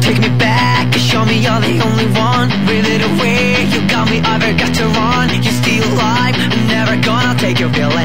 Take me back, and show me you're the only one. Really it away, you got me, I've got to run. You steal life, I'm never gonna take your feelings